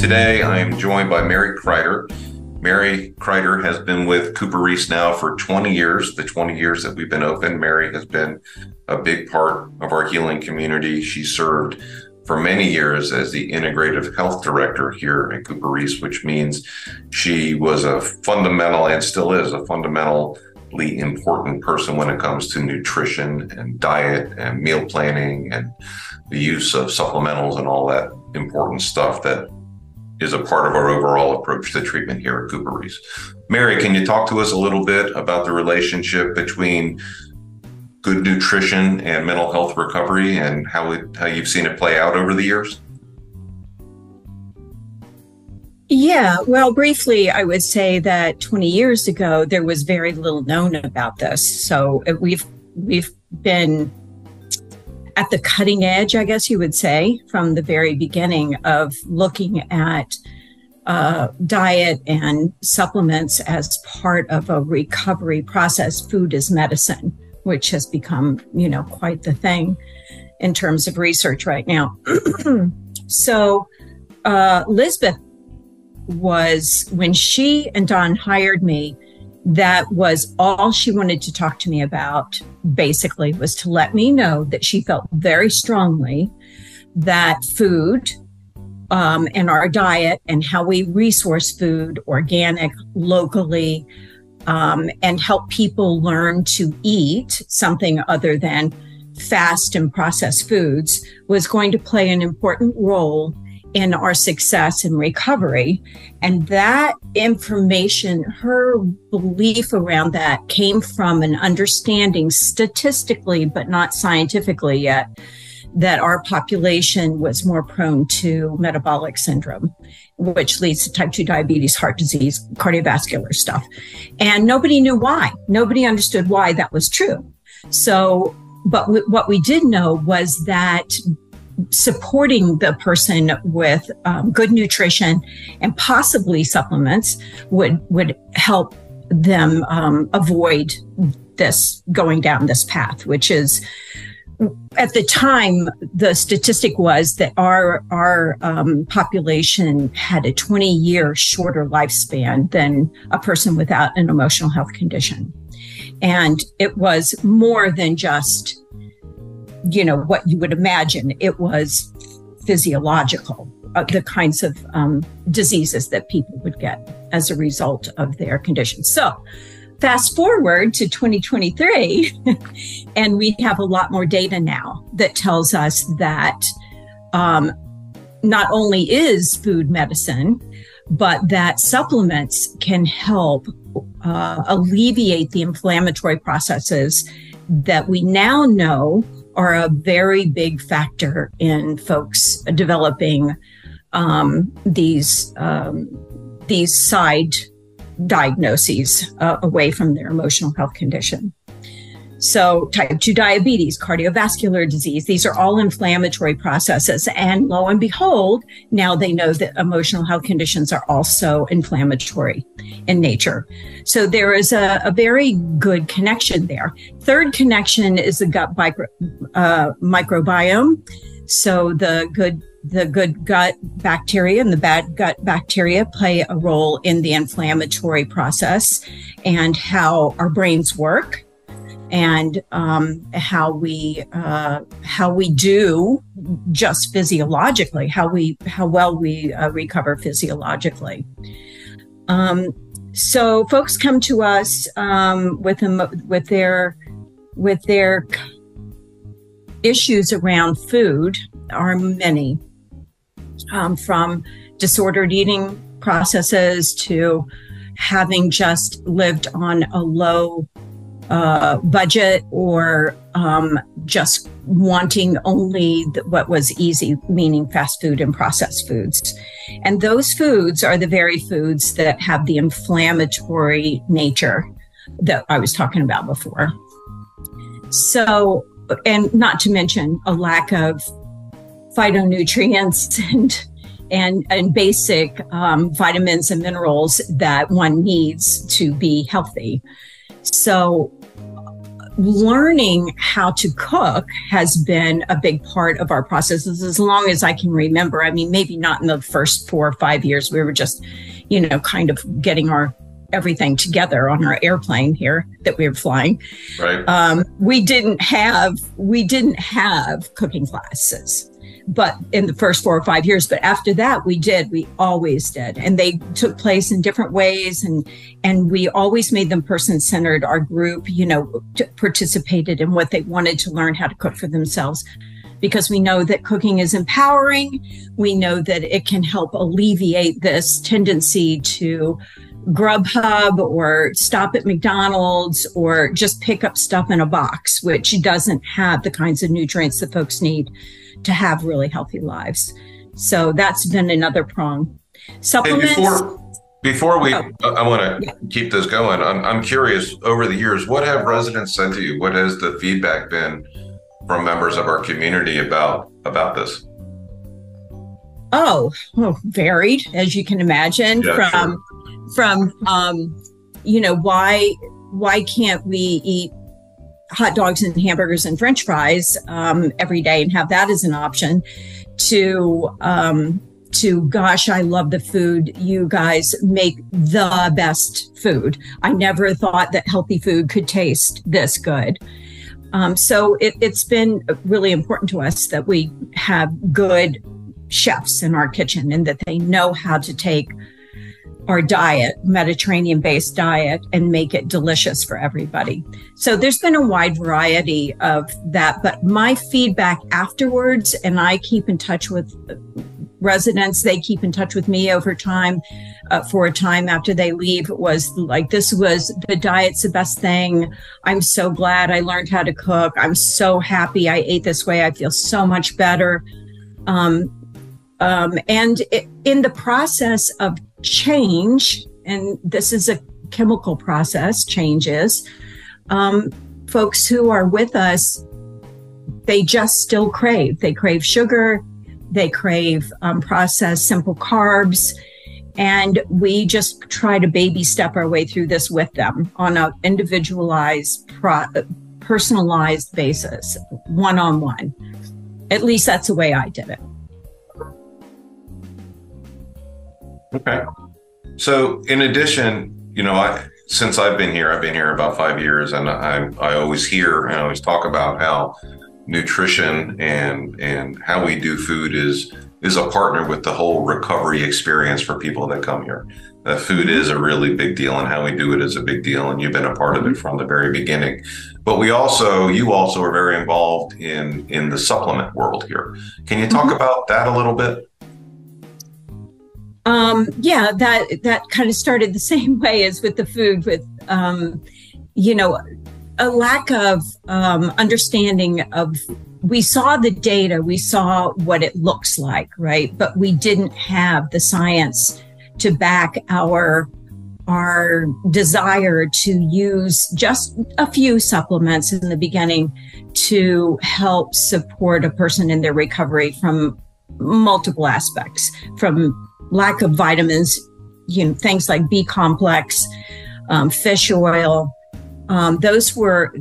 Today, I am joined by Mary Kreider. Mary Kreider has been with CooperRiis now for 20 years. The 20 years that we've been open, Mary has been a big part of our healing community. She served for many years as the integrative health director here at CooperRiis, which means she was a fundamental and still is a fundamentally important person when it comes to nutrition and diet and meal planning and the use of supplementals and all that important stuff that is a part of our overall approach to treatment here at CooperRiis. Mary, can you talk to us a little bit about the relationship between good nutrition and mental health recovery and how it, how you've seen it play out over the years? Yeah, well, briefly, I would say that 20 years ago there was very little known about this. So uh, we've we've been at the cutting edge, I guess you would say, from the very beginning of looking at uh, diet and supplements as part of a recovery process. Food is medicine, which has become, you know, quite the thing in terms of research right now. so, uh, Lisbeth was when she and Don hired me that was all she wanted to talk to me about basically was to let me know that she felt very strongly that food um, and our diet and how we resource food organic locally um, and help people learn to eat something other than fast and processed foods was going to play an important role in our success and recovery. And that information, her belief around that came from an understanding statistically, but not scientifically yet, that our population was more prone to metabolic syndrome, which leads to type 2 diabetes, heart disease, cardiovascular stuff. And nobody knew why. Nobody understood why that was true. So, but what we did know was that supporting the person with um, good nutrition and possibly supplements would would help them um, avoid this going down this path, which is at the time the statistic was that our our um, population had a 20 year shorter lifespan than a person without an emotional health condition. And it was more than just you know, what you would imagine. It was physiological, uh, the kinds of um, diseases that people would get as a result of their conditions. So, fast forward to 2023, and we have a lot more data now that tells us that um, not only is food medicine, but that supplements can help uh, alleviate the inflammatory processes that we now know are a very big factor in folks developing um, these um, these side diagnoses uh, away from their emotional health condition. So, type 2 diabetes, cardiovascular disease, these are all inflammatory processes. And lo and behold, now they know that emotional health conditions are also inflammatory in nature. So, there is a, a very good connection there. Third connection is the gut micro, uh, microbiome. So, the good the good gut bacteria and the bad gut bacteria play a role in the inflammatory process and how our brains work and um, how we uh, how we do just physiologically, how we how well we uh, recover physiologically. Um, so folks come to us um, with them with their with their issues around food are many, um, from disordered eating processes to having just lived on a low uh, budget or um, just wanting only the, what was easy, meaning fast food and processed foods. And those foods are the very foods that have the inflammatory nature that I was talking about before. So, and not to mention a lack of phytonutrients and and, and basic um, vitamins and minerals that one needs to be healthy. So learning how to cook has been a big part of our processes as long as I can remember. I mean, maybe not in the first four or five years. We were just, you know, kind of getting our everything together on our airplane here that we were flying. Right. Um, we didn't have we didn't have cooking classes but in the first four or five years but after that we did we always did. And they took place in different ways and and we always made them person centered our group you know participated in what they wanted to learn how to cook for themselves. Because we know that cooking is empowering. We know that it can help alleviate this tendency to Grubhub or stop at McDonald's or just pick up stuff in a box, which doesn't have the kinds of nutrients that folks need to have really healthy lives. So that's been another prong. Supplements. before, before we, oh. I want to yeah. keep this going. I'm, I'm curious over the years, what have residents said to you? What has the feedback been from members of our community about about this? Oh, well, varied, as you can imagine. Yeah, from sure. from um, you know, why why can't we eat hot dogs and hamburgers and french fries um, every day and have that as an option to um, to gosh i love the food. You guys make the best food. I never thought that healthy food could taste this good. Um, so it, it's been really important to us that we have good chefs in our kitchen and that they know how to take our diet, Mediterranean based diet, and make it delicious for everybody. So there's been a wide variety of that. But my feedback afterwards, and I keep in touch with residents, they keep in touch with me over time uh, for a time after they leave was like, this was the diet's the best thing. I'm so glad I learned how to cook. I'm so happy I ate this way. I feel so much better. Um, um, and it, in the process of change, and this is a chemical process, changes, um, folks who are with us, they just still crave. They crave sugar, they crave um, processed simple carbs. And we just try to baby step our way through this with them on an individualized, pro- personalized basis, one on one. At least that's the way I did it. Okay. So, in addition, you know, I since I've been here, I've been here about five years, and I I always hear and I always talk about how nutrition and and how we do food is is a partner with the whole recovery experience for people that come here. That food is a really big deal, and how we do it is a big deal, and you've been a part of it from the very beginning. But we also, you also are very involved in in the supplement world here. Can you talk mm-hmm. about that a little bit? Um, yeah, that that kind of started the same way as with the food, with um, you know, a lack of um, understanding of. We saw the data, we saw what it looks like, right? But we didn't have the science to back our our desire to use just a few supplements in the beginning to help support a person in their recovery from multiple aspects from lack of vitamins, you know, things like B complex, um, fish oil. Um, those were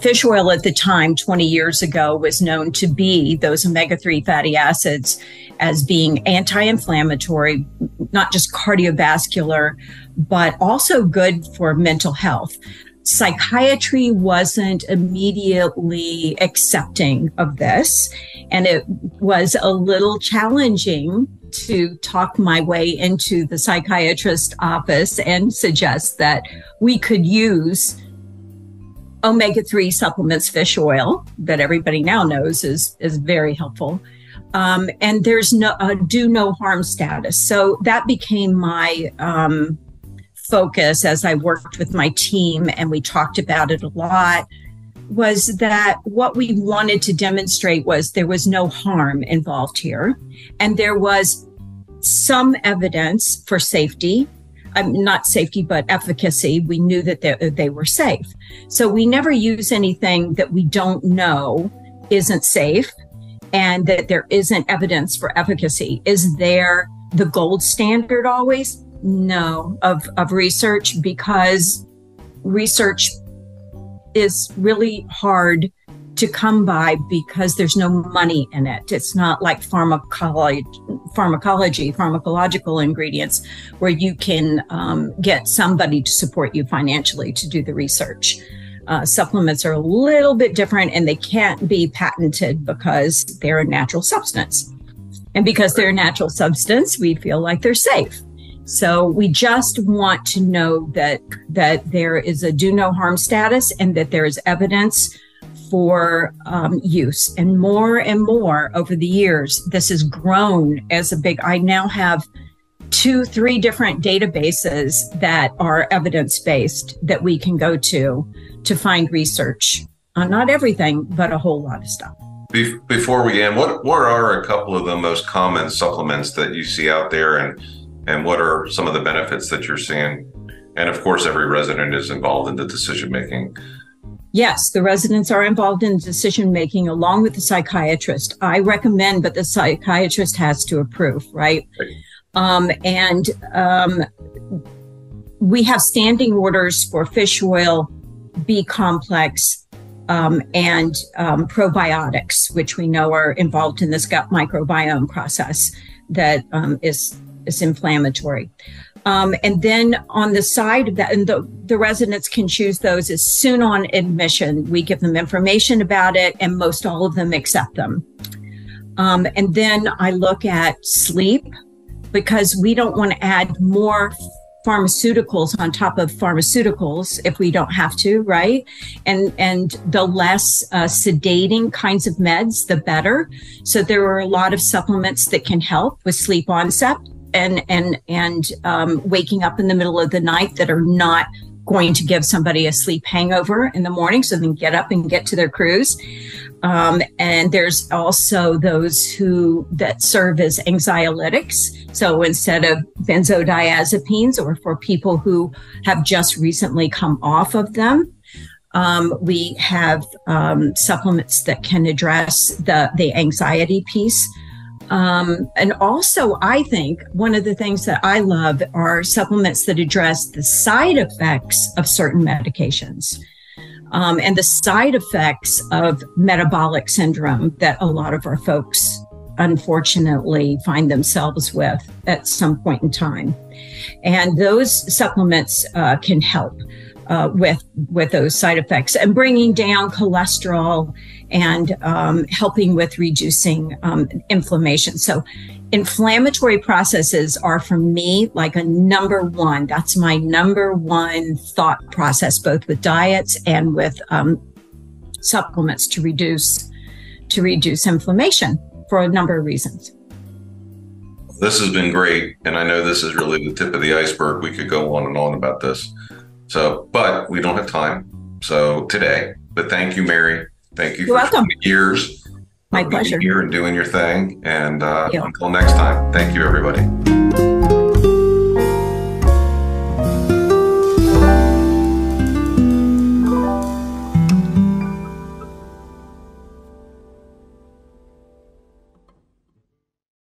fish oil at the time, 20 years ago, was known to be those omega 3 fatty acids as being anti inflammatory, not just cardiovascular, but also good for mental health. Psychiatry wasn't immediately accepting of this, and it was a little challenging to talk my way into the psychiatrist office and suggest that we could use omega 3 supplements fish oil that everybody now knows is is very helpful. Um, and there's no uh, do no harm status. So that became my um, focus as i worked with my team and we talked about it a lot was that what we wanted to demonstrate was there was no harm involved here. And there was some evidence for safety. Um, not safety but efficacy. We knew that they, they were safe. So we never use anything that we don't know isn't safe and that there isn't evidence for efficacy. Is there the gold standard always? No of, of research because research is really hard to come by because there's no money in it. It's not like pharmacology, pharmacology, pharmacological ingredients where you can um, get somebody to support you financially to do the research. Uh, supplements are a little bit different and they can't be patented because they're a natural substance. And because they're a natural substance, we feel like they're safe. So we just want to know that that there is a do no harm status and that there is evidence for um, use. And more and more over the years, this has grown as a big. I now have two, three different databases that are evidence based that we can go to to find research on not everything, but a whole lot of stuff. Before we end, what what are a couple of the most common supplements that you see out there, and and what are some of the benefits that you're seeing? And of course, every resident is involved in the decision making. Yes, the residents are involved in decision making along with the psychiatrist. I recommend, but the psychiatrist has to approve, right? right. Um, and um, we have standing orders for fish oil, B complex, um, and um, probiotics, which we know are involved in this gut microbiome process that um, is is inflammatory. Um, and then on the side of that, and the, the residents can choose those as soon on admission. We give them information about it, and most all of them accept them. Um, and then I look at sleep because we don't want to add more pharmaceuticals on top of pharmaceuticals if we don't have to right and and the less uh, sedating kinds of meds the better so there are a lot of supplements that can help with sleep onset and and and um, waking up in the middle of the night that are not going to give somebody a sleep hangover in the morning so they can get up and get to their crews um, and there's also those who that serve as anxiolytics. So instead of benzodiazepines, or for people who have just recently come off of them, um, we have um, supplements that can address the the anxiety piece. Um, and also, I think one of the things that I love are supplements that address the side effects of certain medications um, and the side effects of metabolic syndrome that a lot of our folks unfortunately find themselves with at some point in time. And those supplements uh, can help. Uh, with with those side effects and bringing down cholesterol and um, helping with reducing um, inflammation. So inflammatory processes are for me like a number one. That's my number one thought process, both with diets and with um, supplements to reduce to reduce inflammation for a number of reasons. This has been great, and I know this is really the tip of the iceberg. We could go on and on about this. So, but we don't have time. So today, but thank you, Mary. Thank you You're for welcome. years my pleasure. Here and doing your thing. And uh, until next time, thank you, everybody.